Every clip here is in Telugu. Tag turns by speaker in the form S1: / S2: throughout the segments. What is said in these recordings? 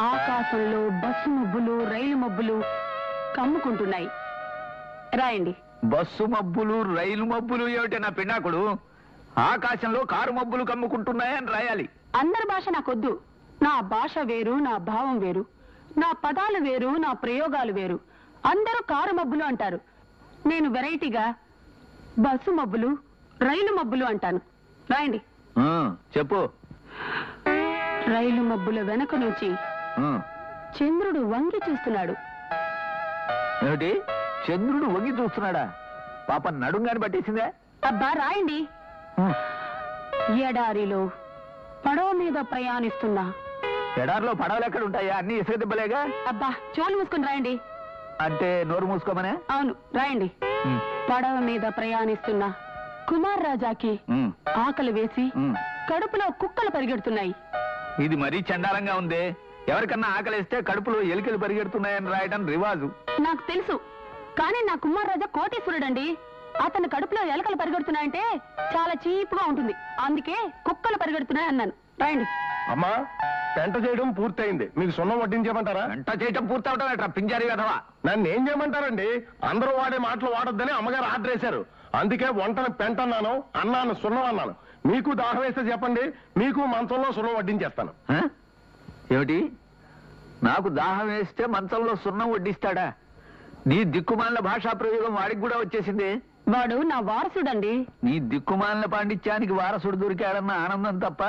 S1: ఆకాశంలో బస్సు మబ్బులు రైలు మబ్బులు కమ్ముకుంటున్నాయి. రాయండి.
S2: బస్సు మబ్బులు రైలు మబ్బులు ఏమిటి నా పిన్నాకుడు? ఆకాశంలో కారు మబ్బులు కమ్ముకుంటున్నాయని రాయాలి.
S1: అందరి భాష నాకొద్దు. నా భాష వేరు నా భావం వేరు. నా పదాలు వేరు నా ప్రయోగాలు వేరు. అందరూ కారు మబ్బులు అంటారు. నేను వెరైటీగా బస్సు మబ్బులు రైలు మబ్బులు అంటాను. రాయండి.
S2: చెప్పు.
S1: రైలు మబ్బుల వెనక నుంచి చంద్రుడు వంగి చూస్తున్నాడు.
S2: ఏమిటి? చంద్రుడు వంగి చూస్తున్నాడా? పాప నడుంగాని పట్టేసిందే.
S1: అబ్బా రాయండి. ఎడారిలో పడవ మీద ప్రయాణిస్తున్నా.
S2: ఎడారిలో పడవలు ఎక్కడ ఉంటాయా? అన్ని ఇసుక దిబ్బలేగా?
S1: అబ్బా చోలు మూసుకుని రాయండి.
S2: అంటే నోరు మూసుకోమనే?
S1: అవును రాయండి. పడవ మీద ప్రయాణిస్తున్న కుమార్ రాజాకి ఆకలి వేసి. కడుపులో కుక్కలు పరిగెడుతున్నాయి.
S2: ఇది మరీ చండాలంగా ఉంది. ఎవరికన్నా ఆకలిస్తే కడుపులో ఎలికలు పరిగెడుతున్నాయని రాయడం రివాజు.
S1: నాకు తెలుసు. కానీ నా కుమార్ రాజా కోటీశ్వరుడండి. అతని కడుపులో ఎలకలు పరిగెడుతున్నాయంటే చాలా చీప్గా ఉంటుంది. అందుకే కుక్కలు పరిగెడుతున్నాయి అన్నాను. రాయండి.
S3: అమ్మా పెంట చేయడం పూర్తయింది. మీకు సున్నం వడ్డించమంటారా
S2: గంట చేయటం పూర్తవటం ఎట్రా పింజారి కదవా
S3: నన్ను ఏం చేయమంటారండి? అందరూ వాడే మాటలు వాడొద్దని అమ్మగారు ఆర్డర్ వేశారు అందుకే వంటను పెంట అన్నాను అన్నాను సున్నం అన్నాను. మీకు దాహం వేస్తే చెప్పండి మీకు మంచంలో సున్నం వడ్డించేస్తాను.
S2: ఆ? ఏమిటి? నాకు దాహం వేస్తే మంచంలో సున్నం వడ్డిస్తాడా? నీ దిక్కుమాలిన భాషా ప్రయోగం వాడికి కూడా వచ్చేసింది.
S1: వాడు నా వారసుడండి.
S2: నీ దిక్కుమాలిన పాండిత్యానికి వారసుడు దొరికాడన్న ఆనందం తప్ప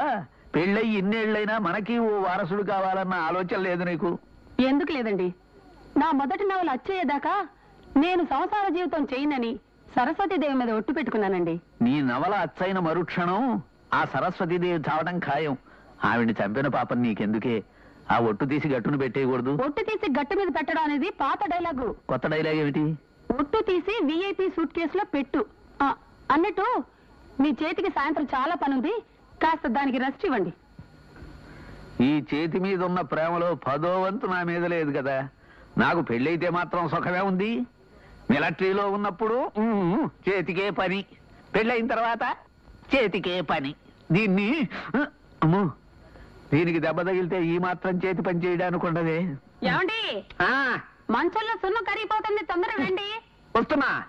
S2: పెళ్ళయి ఇన్నేళ్ళైనా మనకి ఓ వారసుడు కావాలన్న ఆలోచన లేదు నీకు.
S1: ఎందుకు లేదండి? నా మొదటి నవల అచ్చేదాకా నేను సంసార జీవితం చేయనని సరస్వతీదేవి మీద ఒట్టు పెట్టుకున్నానండి.
S2: నీ నవల అచ్చైన మరుక్షణం ఆ సరస్వతీదేవి చావడం ఖాయం. ఆవిడ్ని చంపిన పాపం నీకెందుకే? ఆ ఒట్టు తీసి గట్టును పెట్టేయకూడదు.
S1: ఒట్టు తీసి గట్టు మీద పెట్టడం అనేది పాత డైలాగు.
S2: కొత్త డైలాగ్ ఏమిటి?
S1: ఒట్టు తీసి విఐపి సూట్ కేసులో పెట్టు. ఆ, అన్నట్టు మీ చేతికి సాయంత్రం చాలా పనుంది. కాస్త దానికి రెస్ట్ ఇవ్వండి.
S2: ఈ చేతి మీద ఉన్న ప్రేమలో పదో వంతు నా మీద లేదు కదా. నాకు పెళ్ళైతే మాత్రం సుఖమే ఉంది. మిలిటరీలో ఉన్నప్పుడు చేతికే పని. పెళ్ళైన తర్వాత చేతికే పని. దీన్ని దీనికి దెబ్బ తగిలితే ఈ మాత్రం చేతి పని చేయడానికి ఉండదే.
S1: ఏమండి?
S2: ఆ,
S1: మంచంలో సున్నం కరిగిపోతుంది తొందరగా రండి.
S2: వస్తున్నా.